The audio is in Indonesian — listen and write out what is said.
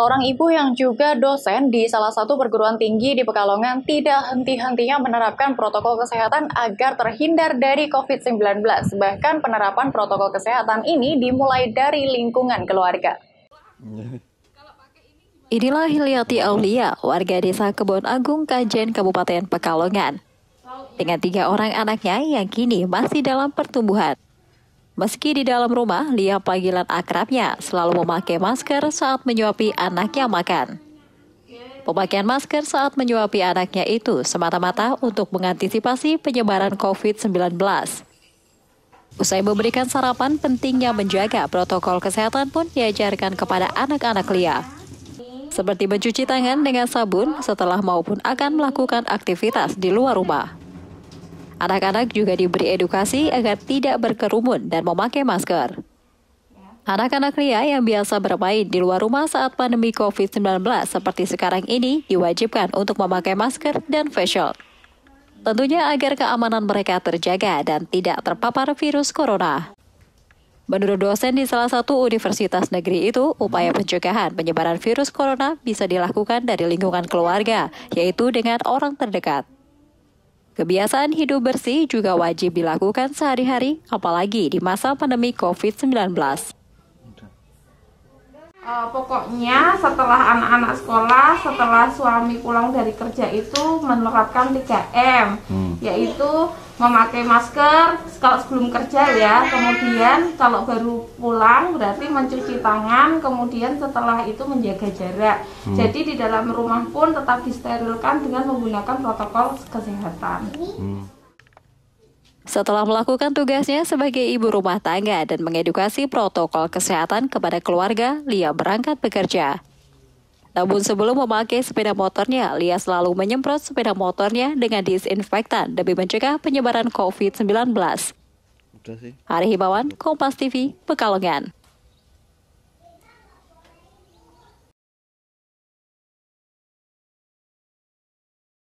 Seorang ibu yang juga dosen di salah satu perguruan tinggi di Pekalongan tidak henti-hentinya menerapkan protokol kesehatan agar terhindar dari COVID-19. Bahkan penerapan protokol kesehatan ini dimulai dari lingkungan keluarga. Inilah Hiliati Aulia, warga desa Kebon Agung, Kajen, Kabupaten Pekalongan. Dengan tiga orang anaknya yang kini masih dalam pertumbuhan. Meski di dalam rumah, Lia panggilan akrabnya selalu memakai masker saat menyuapi anaknya makan. Pemakaian masker saat menyuapi anaknya itu semata-mata untuk mengantisipasi penyebaran COVID-19. Usai memberikan sarapan, pentingnya menjaga protokol kesehatan pun diajarkan kepada anak-anak Lia. Seperti mencuci tangan dengan sabun setelah maupun akan melakukan aktivitas di luar rumah. Anak-anak juga diberi edukasi agar tidak berkerumun dan memakai masker. Anak-anak Ria yang biasa bermain di luar rumah saat pandemi COVID-19 seperti sekarang ini diwajibkan untuk memakai masker dan face shield. Tentunya agar keamanan mereka terjaga dan tidak terpapar virus corona. Menurut dosen di salah satu universitas negeri itu, upaya pencegahan penyebaran virus corona bisa dilakukan dari lingkungan keluarga, yaitu dengan orang terdekat. Kebiasaan hidup bersih juga wajib dilakukan sehari-hari, apalagi di masa pandemi COVID-19. Uh, eh, pokoknya setelah anak-anak sekolah, setelah suami pulang dari kerja itu menerapkan 3M, hmm. yaitu memakai masker kalau sebelum kerja ya kemudian kalau baru pulang berarti mencuci tangan kemudian setelah itu menjaga jarak hmm. jadi di dalam rumah pun tetap disterilkan dengan menggunakan protokol kesehatan hmm. Setelah melakukan tugasnya sebagai ibu rumah tangga dan mengedukasi protokol kesehatan kepada keluarga, Lia berangkat bekerja. Namun sebelum memakai sepeda motornya, Lia selalu menyemprot sepeda motornya dengan disinfektan demi mencegah penyebaran COVID-19. Hari Himawan, Kompas TV, Pekalongan.